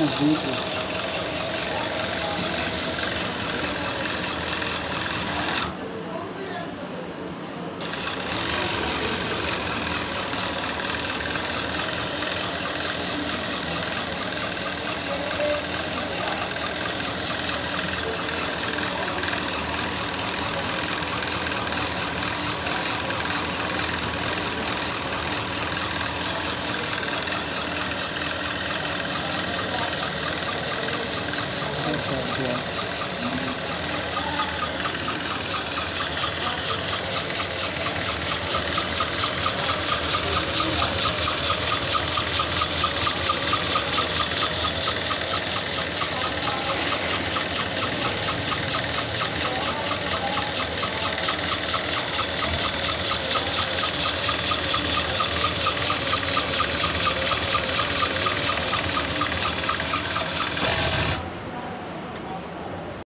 nas duplas. 差不。